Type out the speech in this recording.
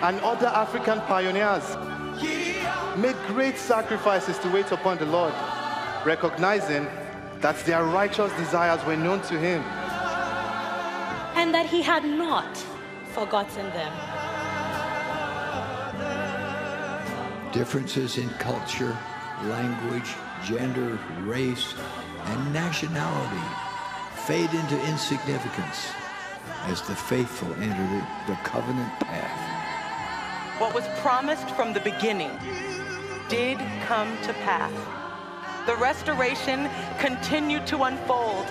and other African pioneers made great sacrifices to wait upon the Lord, recognizing that their righteous desires were known to him. And that he had not forgotten them. Differences in culture, language, gender, race, and nationality fade into insignificance as the faithful enter the covenant path. What was promised from the beginning did come to pass. The restoration continued to unfold